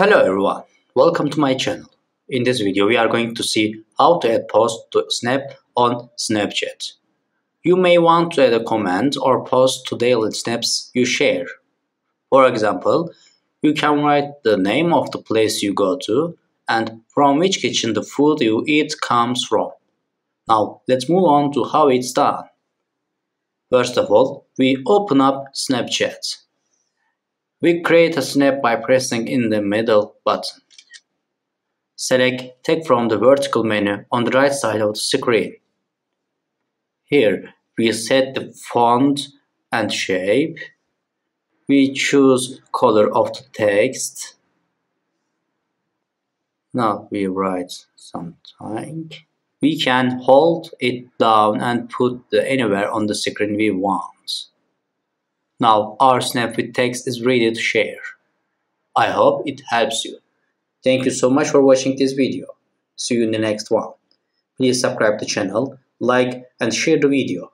Hello everyone, welcome to my channel. In this video we are going to see how to add post to Snap on Snapchat. You may want to add a comment or post to daily snaps you share. For example, you can write the name of the place you go to and from which kitchen the food you eat comes from. Now let's move on to how it's done. First of all, we open up Snapchat. We create a snap by pressing in the middle button. Select Take from the vertical menu on the right side of the screen. Here, we set the font and shape. We choose color of the text. Now we write something. We can hold it down and put it anywhere on the screen we want. Now our snap with text is ready to share. I hope it helps you. Thank you so much for watching this video. See you in the next one. Please subscribe the channel, like and share the video.